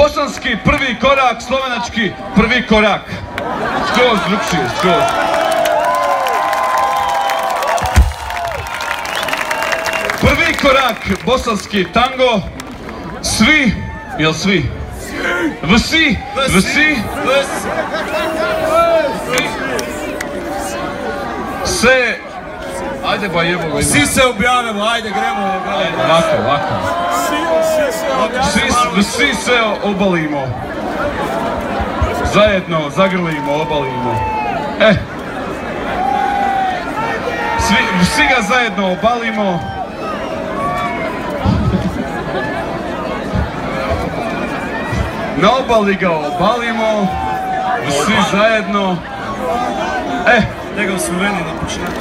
Bosanski prvi korak, slovenački prvi korak. Skroz drugčije, skroz. Prvi korak, bosanski tango. Svi, jel svi? Vsi, vsi, se... Ajde ba jebo ga. Svi se objavimo, ajde gremo. Ovako, ovako. Svi, svi se obalimo. Zajedno zagrlimo, obalimo. E. Svi, svi ga zajedno obalimo. Na obali ga obalimo. Svi zajedno. E. Njegov su meni na početku.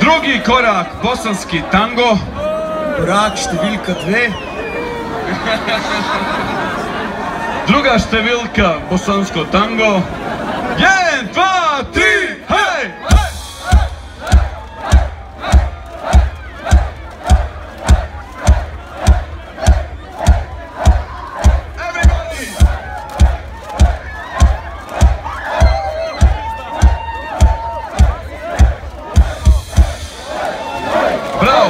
Drugi korak, bosanski tango. korak številka dve. Druga številka, bosansko tango. 1, 2, 3!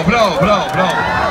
brau, brau, brau.